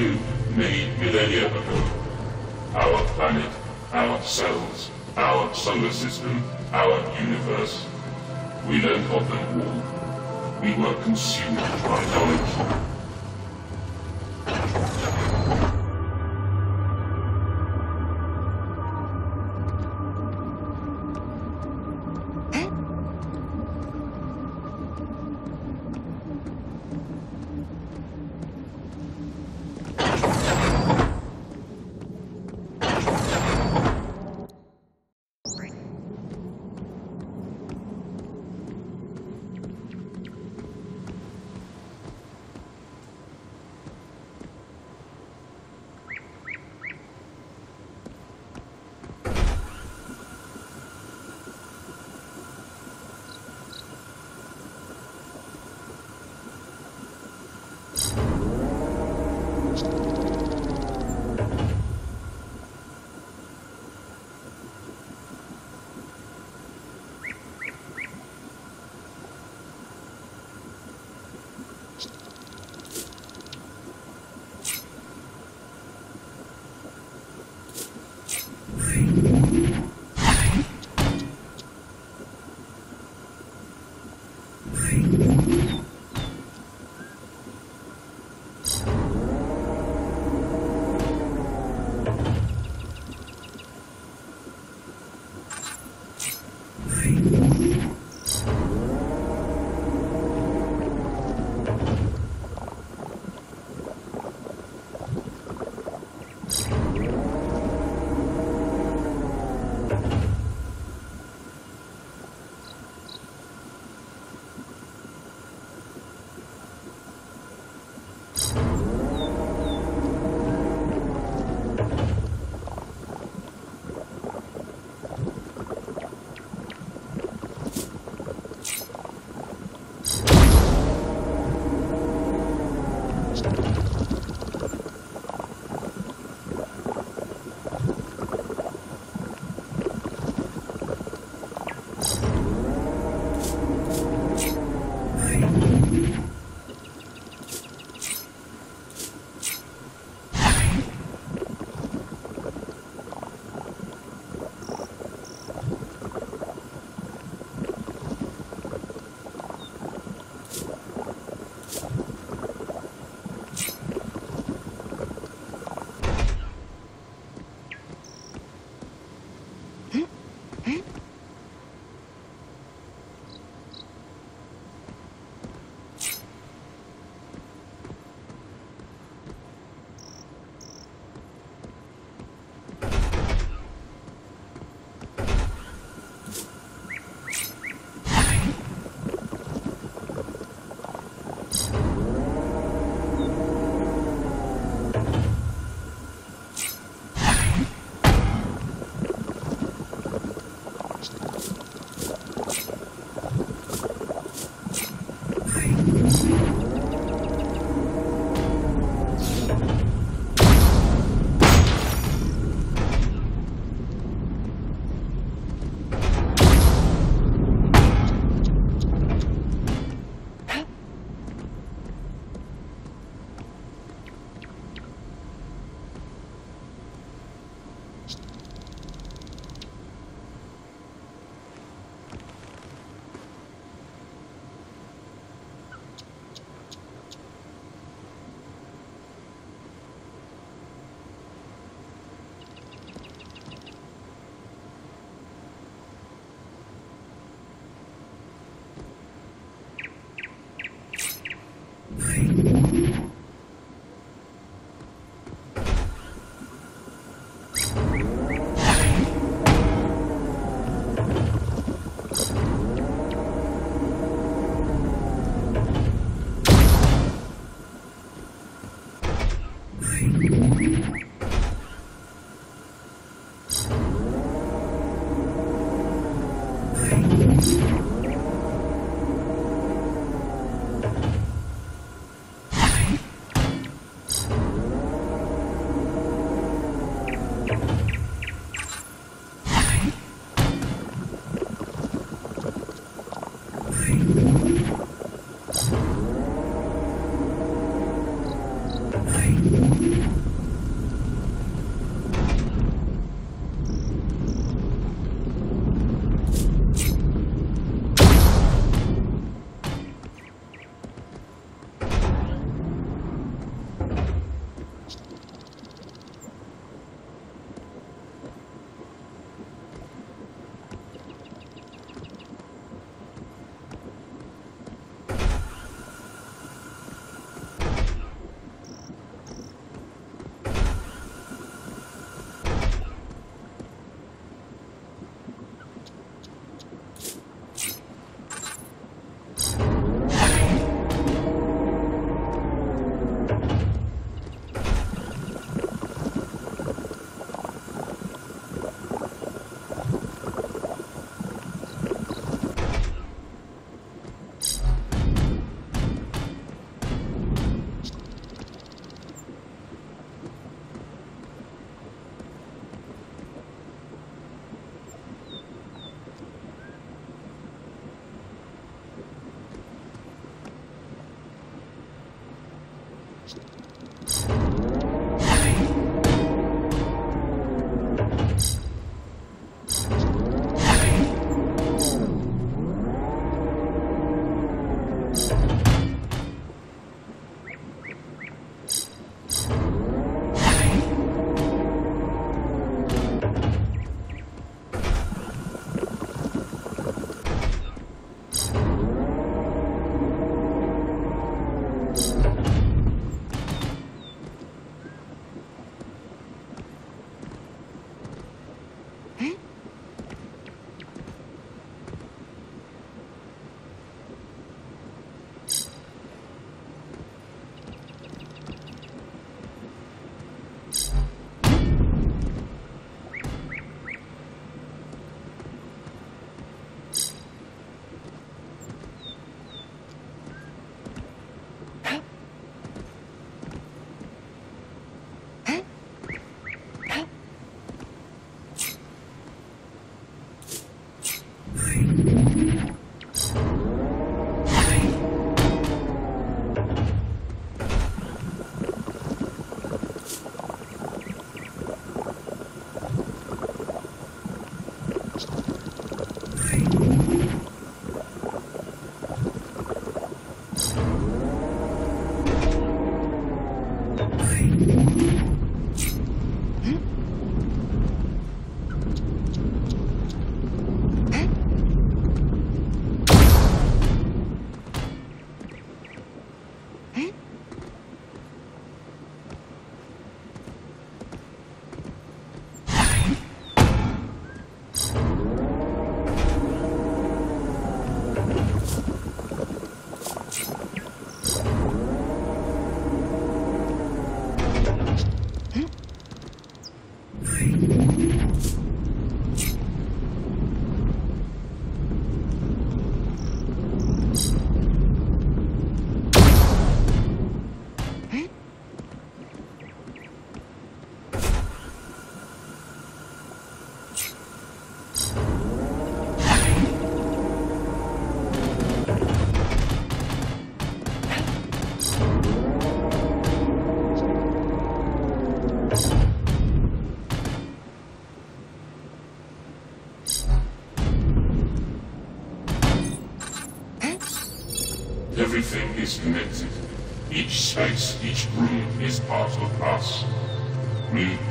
you many millennia ago. Our planet, ourselves, our solar system, our universe. We learned of them all. We were consumed by knowledge.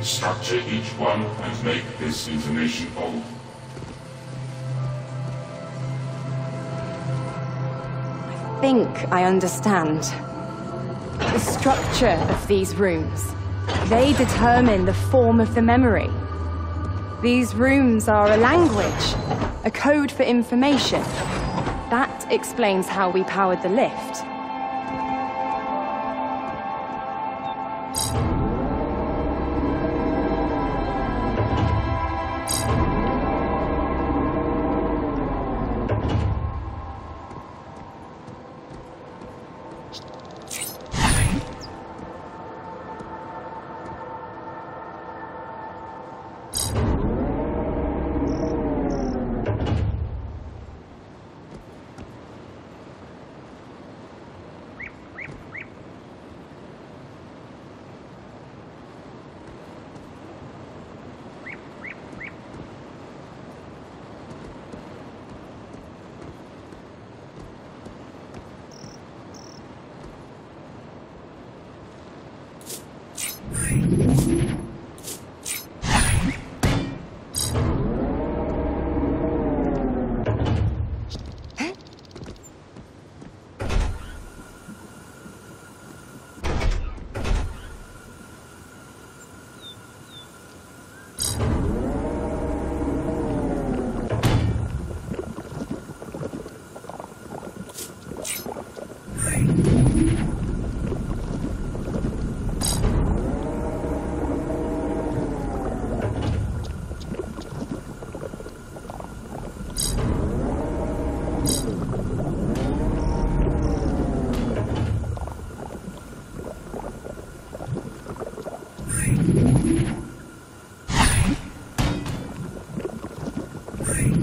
Structure each one and make this information whole. I think I understand. The structure of these rooms. They determine the form of the memory. These rooms are a language, a code for information. That explains how we powered the lift. Thanks.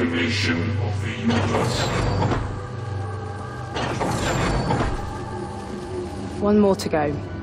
Of the universe. One more to go.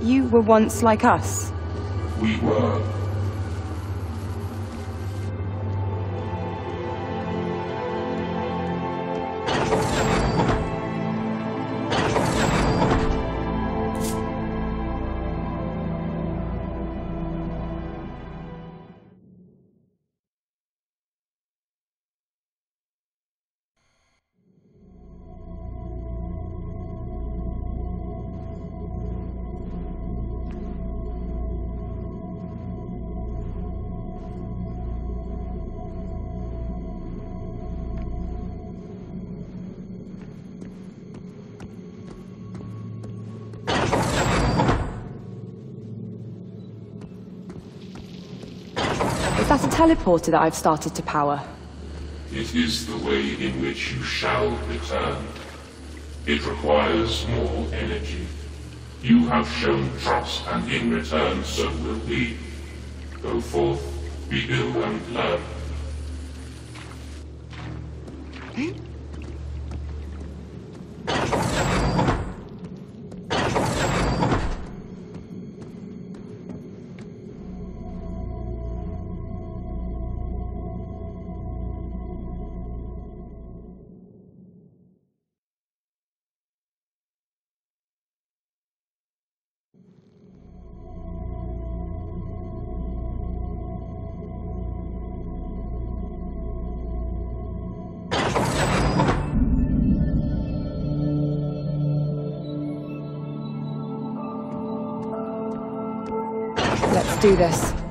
You were once like us. We were. Is that a teleporter that I've started to power? It is the way in which you shall return. It requires more energy. You have shown trust, and in return so will we. Go forth, be ill and learn. do this.